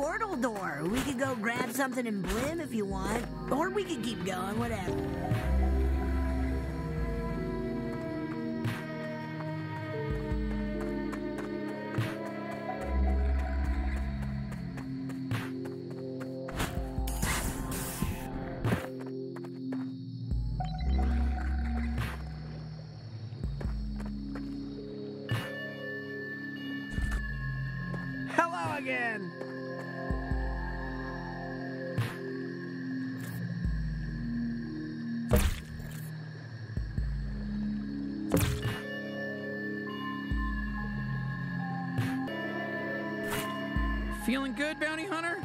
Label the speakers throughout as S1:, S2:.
S1: Dumbledore. We could go grab something in Blim if you want. Or we could keep going, whatever.
S2: Hello again.
S3: Feeling good, bounty hunter?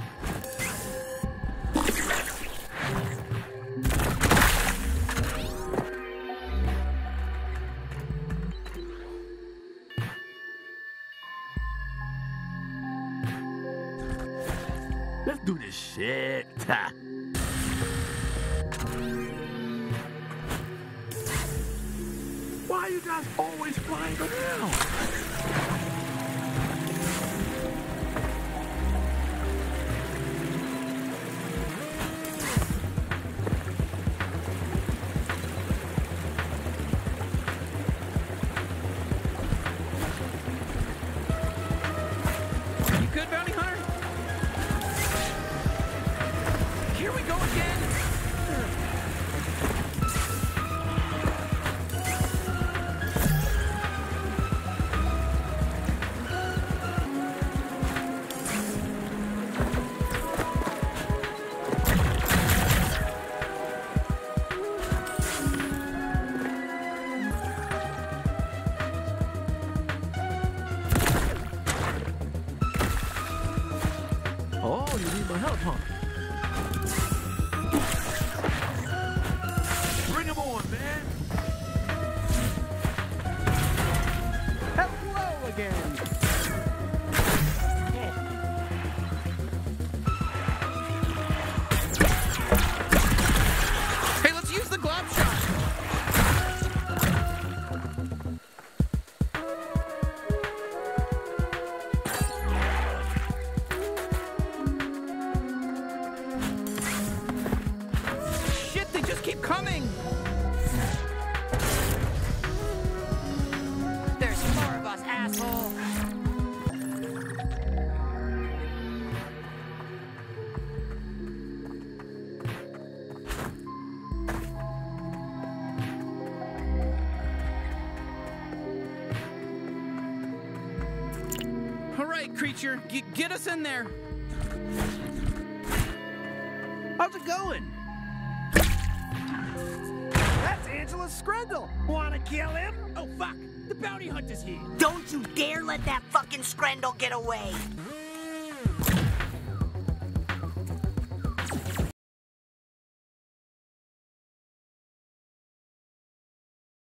S4: Let's do this shit. Why are you guys always flying around? Oh, you need my help, huh?
S3: Right, creature, g- get us in there.
S2: How's it going? That's Angela Skrendel. Wanna kill him?
S3: Oh fuck! The bounty hunter's here.
S1: Don't you dare let that fucking Skrendel get away.